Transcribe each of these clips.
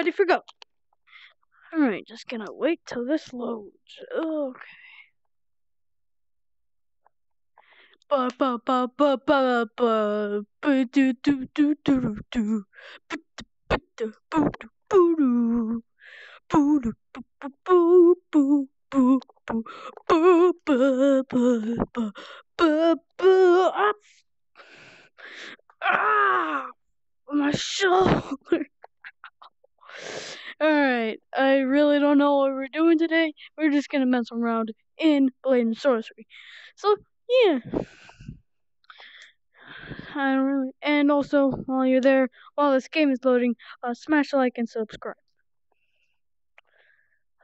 ready for go. Alright, just gonna wait till this loads. Okay. Ah ah my shoulder Alright, I really don't know what we're doing today. We're just gonna mess around in Blade and Sorcery. So, yeah. I don't really. And also, while you're there, while this game is loading, uh, smash like and subscribe.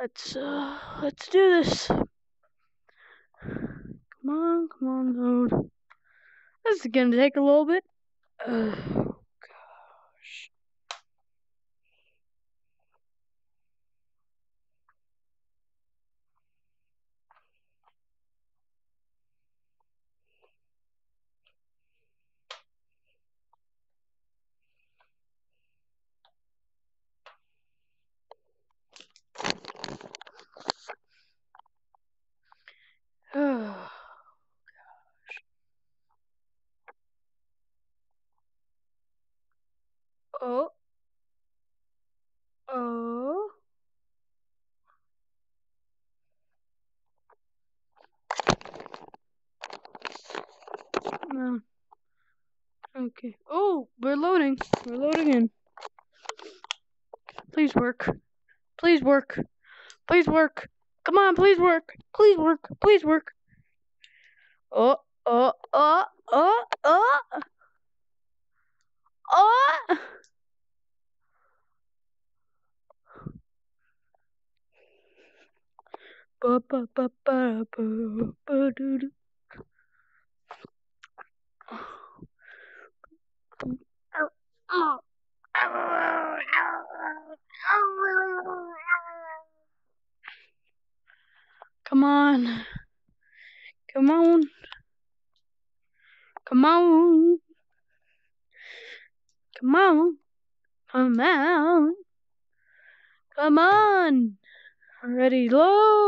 Let's uh, let's do this. Come on, come on, load. This is gonna take a little bit. Uh, Oh. Okay. Oh, we're loading. We're loading in. Please work. Please work. Please work. Come on, please work. Please work. Please work. Oh, oh, oh, oh, oh. Oh. Ba ba ba ba ba ba doo doo. Come on. Come on. Come on. Come on. Come on. Come on. Already load.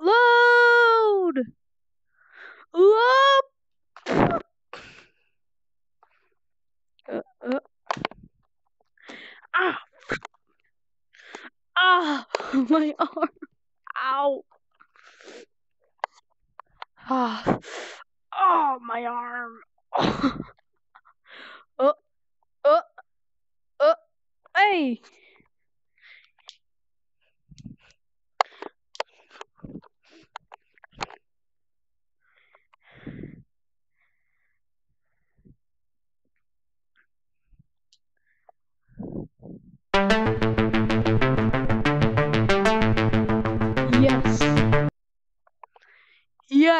Load. Load. Uh, uh. Ah. Ah, my arm. Ow. Ah. Oh, my arm. oh, oh, oh. Hey.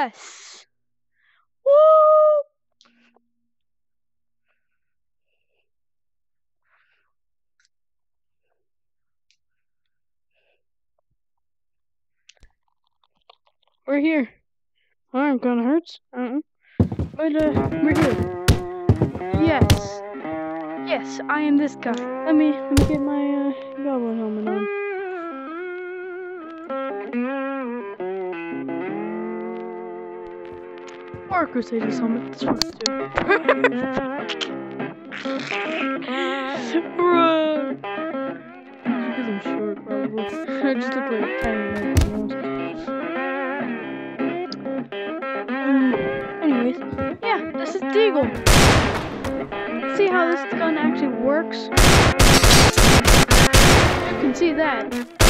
Yes. Woo! We're here. Arm kinda hurts. Uh-uh. But uh, we're here. Yes. Yes, I am this guy. Let me let me get my uh, goblin helmet on. Or Crusaders helmet. This works too. Run! Because I'm short, probably. I just look like tiny like. Mm, Anyways, yeah, this is Deagle. See how this gun actually works? You can see that.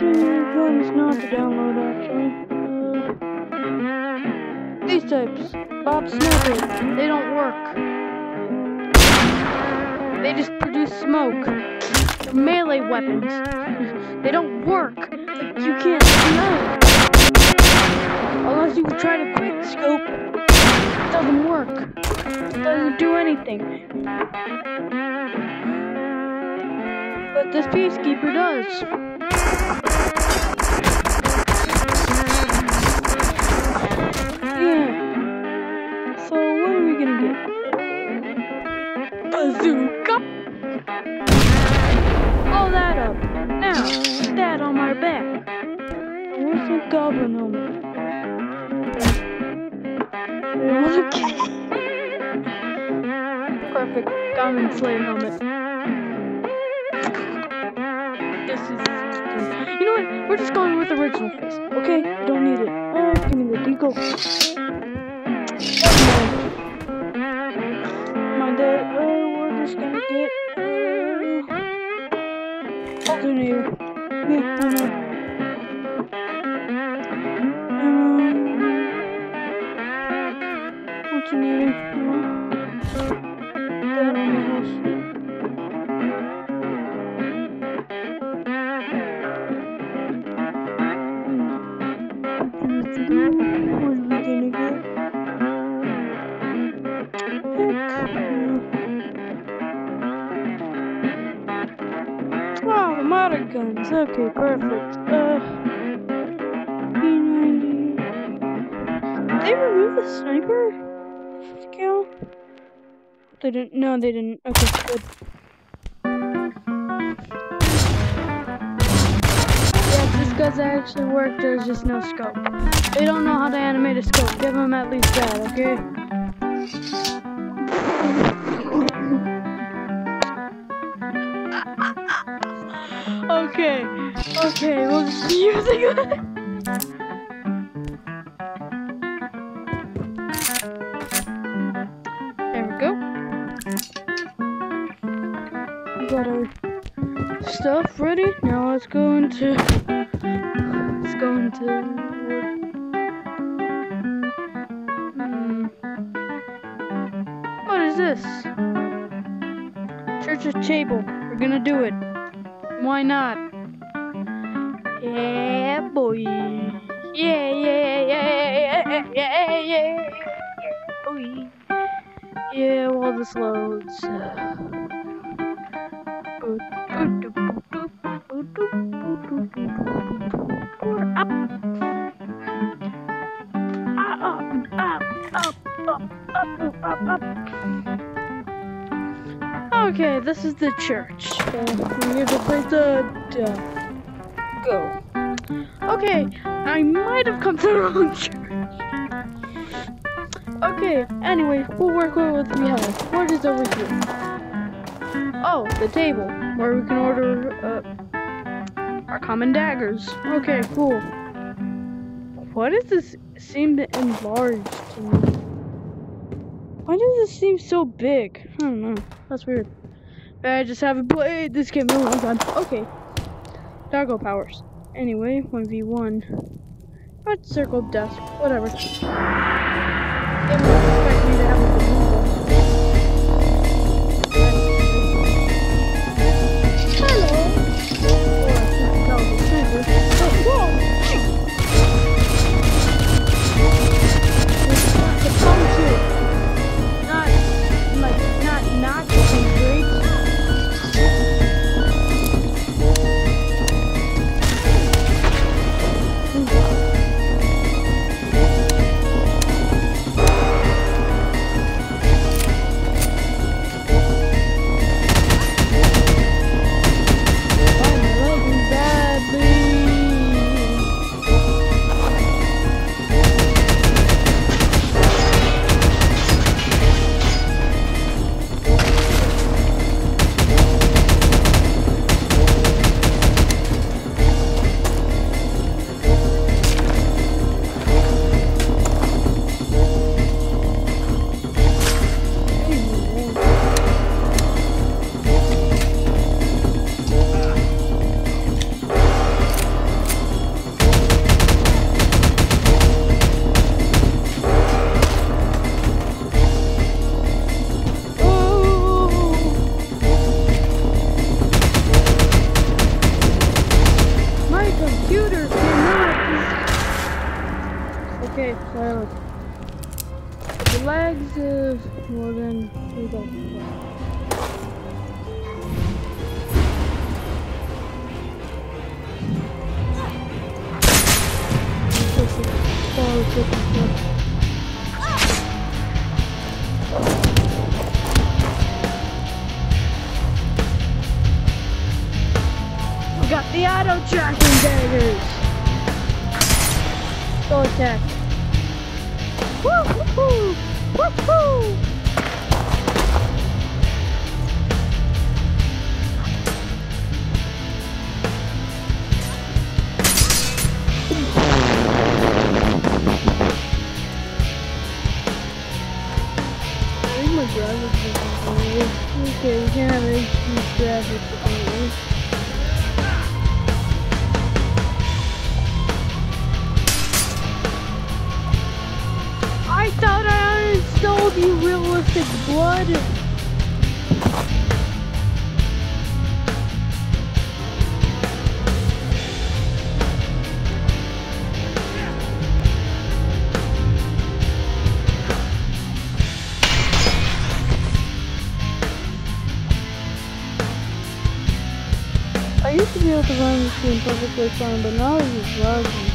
Let me, let me show you the guns not to download actually. These types, Bob Snapper, they don't work. They just produce smoke. They're melee weapons. they don't work. You can't smoke. Unless you try to quick scope. It doesn't work. It doesn't do anything. But this peacekeeper does. Helmet. Okay. Perfect. Diamond Slayer helmet. This is. You know what? We're just going with original face. Okay? Don't need it. Uh, give me the deagle. Wow, I'm out of guns. Okay, perfect. Uh, P90. Did they remove the sniper skill? They didn't. No, they didn't. Okay, good. Does actually work. There's just no scope. They don't know how to animate a scope. Give them at least that, okay? okay, okay, we'll just be using it. There we go. We got our stuff ready. Now let's go into. Hmm. What is this? Church's table. We're gonna do it. Why not? Yeah, boy. Yeah, yeah, yeah, yeah, yeah, yeah, boy. Yeah, while this loads. Up. Up, up. Okay, this is the church. So we need to play the uh, go. Okay, I might have come to the wrong church. Okay, anyway, we'll work with what we have. What is over here? Oh, the table, where we can order uh, our common daggers. Okay, cool. What does this seem enlarged to me? Why does this seem so big? I don't know. That's weird. I just haven't played this game in a long time. Okay. Doggo powers. Anyway, 1v1. But circle desk. Whatever. the legs is more than we don't got the auto tracking daggers. Go attack. blood. I used to be able to run this game perfectly fine, but now it just lags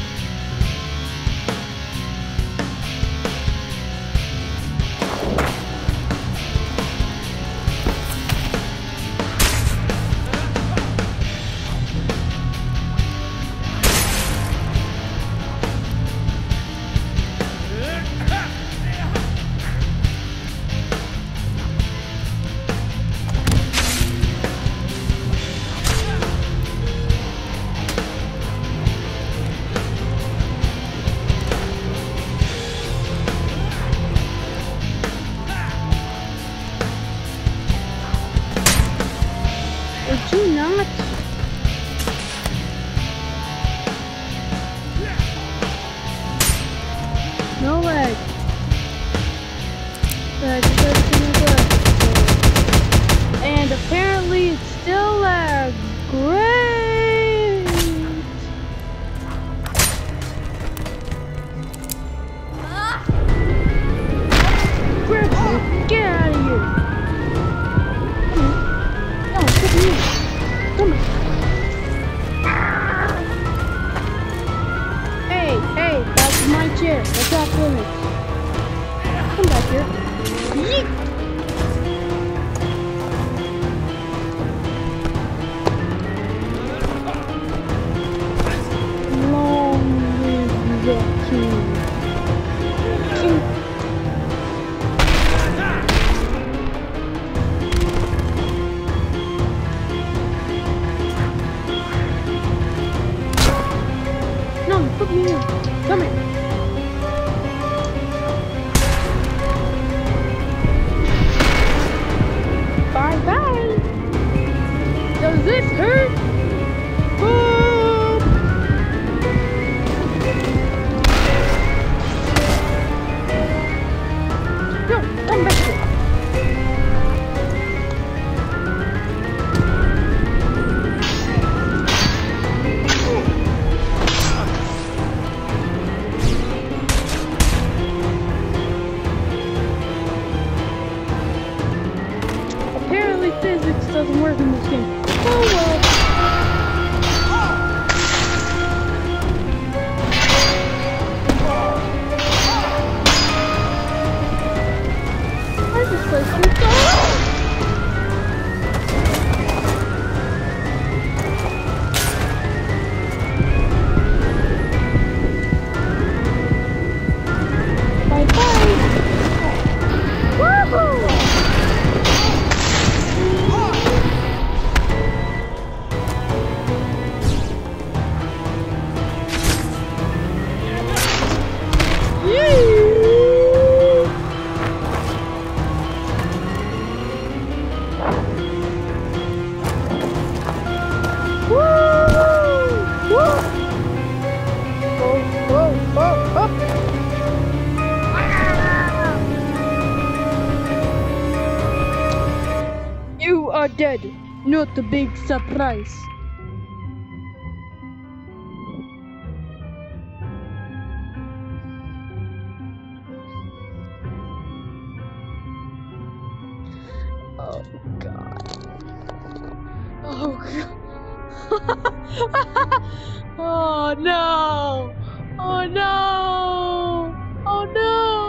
physics doesn't work in this game. Oh well. are dead. Not a big surprise.